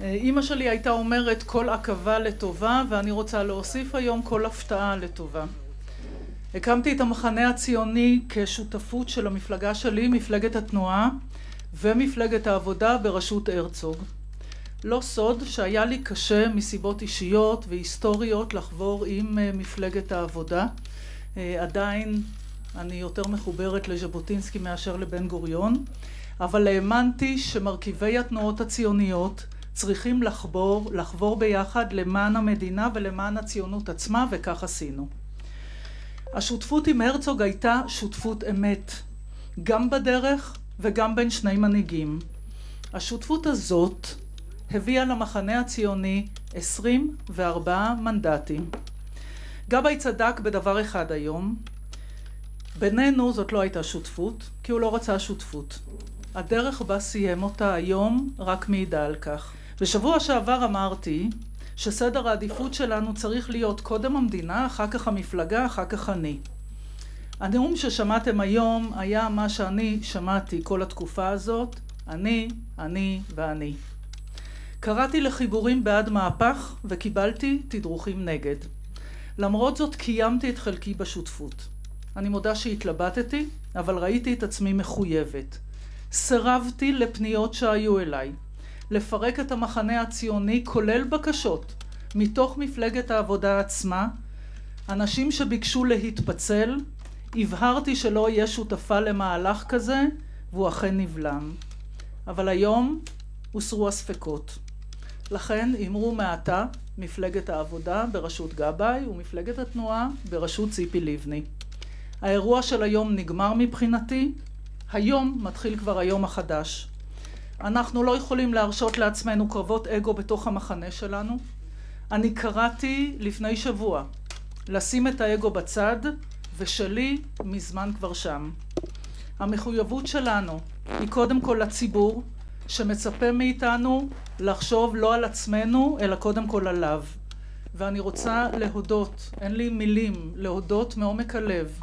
אימא שלי הייתה אומרת כל עכבה לטובה ואני רוצה להוסיף היום כל הפתעה לטובה. הקמתי את המחנה הציוני כשותפות של המפלגה שלי, מפלגת התנועה ומפלגת העבודה בראשות הרצוג. לא סוד שהיה לי קשה מסיבות אישיות והיסטוריות לחבור עם מפלגת העבודה. עדיין אני יותר מחוברת לז'בוטינסקי מאשר לבן גוריון, אבל האמנתי שמרכיבי התנועות הציוניות צריכים לחבור, לחבור ביחד למען המדינה ולמען הציונות עצמה וכך עשינו. השותפות עם הרצוג הייתה שותפות אמת, גם בדרך וגם בין שני מנהיגים. השותפות הזאת הביאה למחנה הציוני 24 מנדטים. גבאי צדק בדבר אחד היום, בינינו זאת לא הייתה שותפות, כי הוא לא רצה שותפות. הדרך בה סיים אותה היום רק מעידה על כך. בשבוע שעבר אמרתי שסדר העדיפות שלנו צריך להיות קודם המדינה, אחר כך המפלגה, אחר כך אני. הנאום ששמעתם היום היה מה שאני שמעתי כל התקופה הזאת, אני, אני ואני. קראתי לחיבורים בעד מהפך וקיבלתי תדרוכים נגד. למרות זאת קיימתי את חלקי בשותפות. אני מודה שהתלבטתי, אבל ראיתי את עצמי מחויבת. סירבתי לפניות שהיו אליי. לפרק את המחנה הציוני, כולל בקשות, מתוך מפלגת העבודה עצמה, אנשים שביקשו להתפצל, הבהרתי שלא אהיה שותפה למהלך כזה, והוא אכן נבלם. אבל היום הוסרו הספקות. לכן אמרו מעתה מפלגת העבודה בראשות גבאי ומפלגת התנועה בראשות ציפי לבני. האירוע של היום נגמר מבחינתי, היום מתחיל כבר היום החדש. אנחנו לא יכולים להרשות לעצמנו קרבות אגו בתוך המחנה שלנו. אני קראתי לפני שבוע לשים את האגו בצד, ושלי מזמן כבר שם. המחויבות שלנו היא קודם כל לציבור, שמצפה מאיתנו לחשוב לא על עצמנו, אלא קודם כל עליו. ואני רוצה להודות, אין לי מילים, להודות מעומק הלב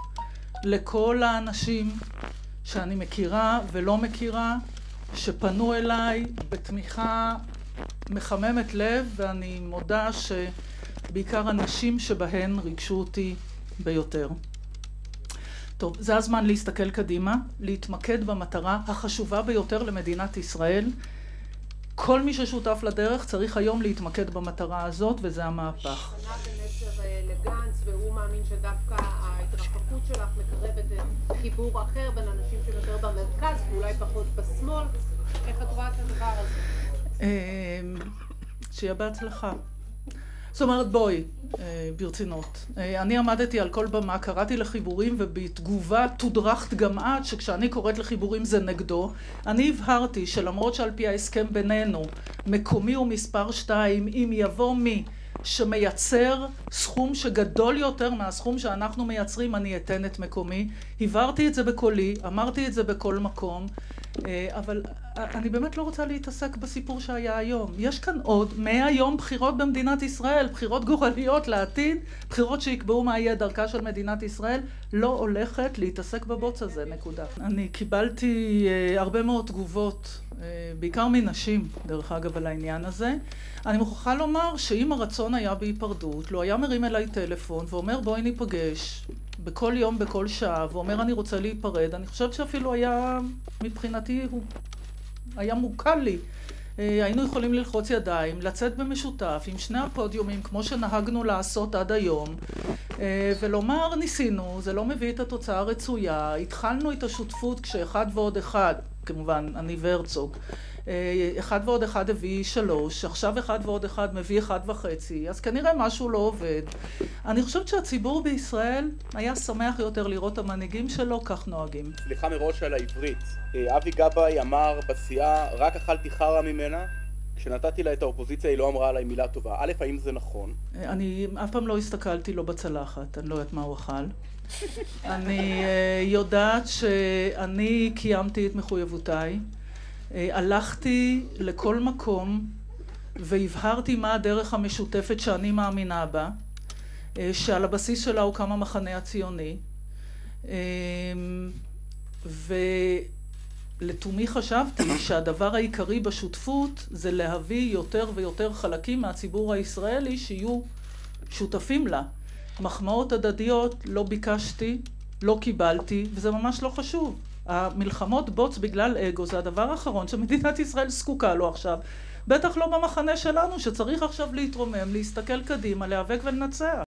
לכל האנשים שאני מכירה ולא מכירה, שפנו אליי בתמיכה מחממת לב, ואני מודה שבעיקר הנשים שבהן ריגשו אותי ביותר. טוב, זה הזמן להסתכל קדימה, להתמקד במטרה החשובה ביותר למדינת ישראל. כל מי ששותף לדרך צריך היום להתמקד במטרה הזאת, וזה המהפך. פנה במסר לגנץ, והוא מאמין שדווקא ההתרחקות שלך מקרבת חיבור אחר בין אנשים שהם יותר במרכז ואולי פחות בשמאל. איך את רואה את הדבר הזה? שיהיה בהצלחה. זאת אומרת, בואי, ברצינות. אני עמדתי על כל במה, קראתי לחיבורים, ובתגובה תודרכת גם את, שכשאני קוראת לחיבורים זה נגדו. אני הבהרתי שלמרות שעל פי ההסכם בינינו, מקומי הוא מספר שתיים, אם יבוא מי שמייצר סכום שגדול יותר מהסכום שאנחנו מייצרים, אני אתן את מקומי. הבהרתי את זה בקולי, אמרתי את זה בכל מקום. אבל אני באמת לא רוצה להתעסק בסיפור שהיה היום. יש כאן עוד מהיום בחירות במדינת ישראל, בחירות גורליות לעתיד, בחירות שיקבעו מה יהיה דרכה של מדינת ישראל, לא הולכת להתעסק בבוץ הזה, נקודה. אני קיבלתי הרבה מאוד תגובות, בעיקר מנשים, דרך אגב, על העניין הזה. אני מוכרחה לומר שאם הרצון היה בהיפרדות, לו היה מרים אליי טלפון ואומר בואי ניפגש בכל יום, בכל שעה, ואומר אני רוצה להיפרד, אני חושבת שאפילו היה, מבחינתי, הוא היה מוקל לי. היינו יכולים ללחוץ ידיים, לצאת במשותף עם שני הפודיומים, כמו שנהגנו לעשות עד היום, ולומר ניסינו, זה לא מביא את התוצאה הרצויה, התחלנו את השותפות כשאחד ועוד אחד, כמובן, אני והרצוג, אחד ועוד אחד הביא שלוש, עכשיו אחד ועוד אחד מביא אחד וחצי, אז כנראה משהו לא עובד. אני חושבת שהציבור בישראל היה שמח יותר לראות המנהיגים שלו, כך נוהגים. סליחה מראש על העברית. אבי גבאי אמר בסיעה, רק אכלתי חרא ממנה, כשנתתי לה את האופוזיציה היא לא אמרה עליי מילה טובה. א', האם זה נכון? אני אף פעם לא הסתכלתי לו בצלחת, אני לא יודעת מה הוא אכל. אני יודעת שאני קיימתי את מחויבותיי. הלכתי לכל מקום והבהרתי מה הדרך המשותפת שאני מאמינה בה, שעל הבסיס שלה הוקם המחנה הציוני. לתומי חשבתי שהדבר העיקרי בשותפות זה להביא יותר ויותר חלקים מהציבור הישראלי שיהיו שותפים לה. מחמאות הדדיות לא ביקשתי, לא קיבלתי, וזה ממש לא חשוב. המלחמות בוץ בגלל אגו זה הדבר האחרון שמדינת ישראל זקוקה לו עכשיו. בטח לא במחנה שלנו שצריך עכשיו להתרומם, להסתכל קדימה, להיאבק ולנצח.